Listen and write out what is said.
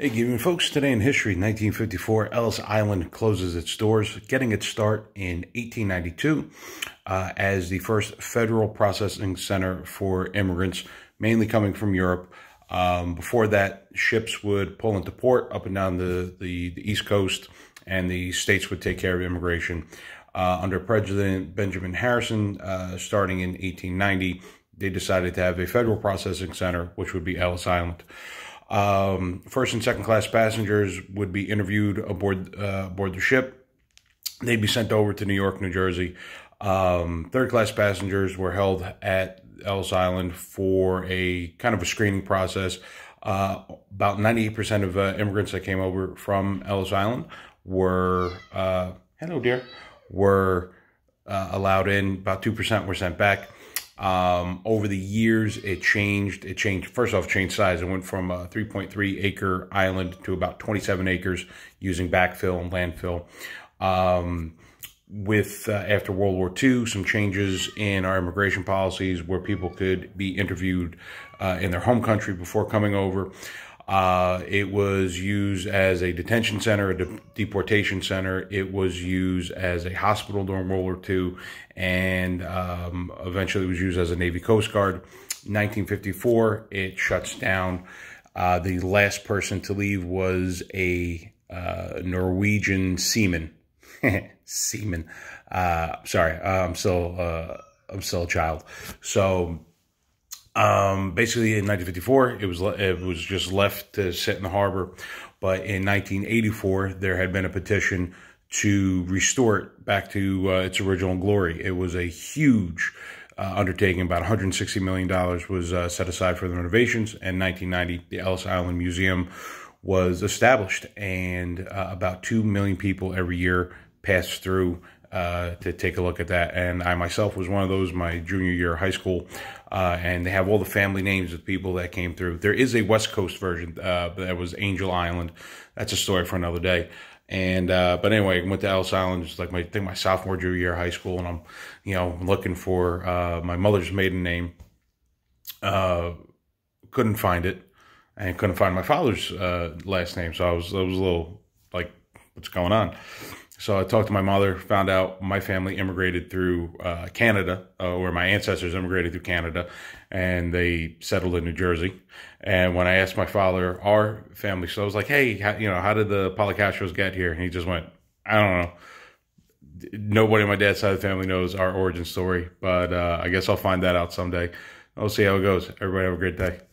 Hey, evening, folks. Today in history, 1954, Ellis Island closes its doors, getting its start in 1892 uh, as the first federal processing center for immigrants, mainly coming from Europe. Um, before that, ships would pull into port up and down the, the, the East Coast, and the states would take care of immigration. Uh, under President Benjamin Harrison, uh, starting in 1890, they decided to have a federal processing center, which would be Ellis Island. Um, first and second class passengers would be interviewed aboard uh, aboard the ship. They'd be sent over to New York, New Jersey. Um, third class passengers were held at Ellis Island for a kind of a screening process. Uh, about 98% of uh, immigrants that came over from Ellis Island were, uh, hello dear, were uh, allowed in. About 2% were sent back. Um, over the years, it changed. It changed. First off, changed size. It went from a 3.3 acre island to about 27 acres using backfill and landfill. Um, with uh, after World War II, some changes in our immigration policies where people could be interviewed uh, in their home country before coming over. Uh, it was used as a detention center, a de deportation center. It was used as a hospital during World War II, and um, eventually was used as a Navy Coast Guard. 1954, it shuts down. Uh, the last person to leave was a uh, Norwegian seaman. seaman. Uh, sorry, I'm still uh, I'm still a child. So um, basically, in 1954, it was it was just left to sit in the harbor. But in 1984, there had been a petition to restore it back to uh, its original glory. It was a huge uh, undertaking. About 160 million dollars was uh, set aside for the renovations. And 1990, the Ellis Island Museum was established, and uh, about two million people every year pass through uh, to take a look at that. And I myself was one of those my junior year of high school. Uh, and they have all the family names of people that came through. There is a West Coast version uh, that was Angel Island. That's a story for another day. And uh, but anyway, I went to Ellis Island. It's like my I think my sophomore junior year of high school, and I'm you know looking for uh, my mother's maiden name. Uh, couldn't find it, and couldn't find my father's uh, last name. So I was I was a little like, what's going on? So I talked to my mother, found out my family immigrated through uh, Canada, uh, or my ancestors immigrated through Canada, and they settled in New Jersey. And when I asked my father, our family, so I was like, hey, how, you know, how did the Policastros get here? And he just went, I don't know. Nobody on my dad's side of the family knows our origin story, but uh, I guess I'll find that out someday. I'll see how it goes. Everybody have a great day.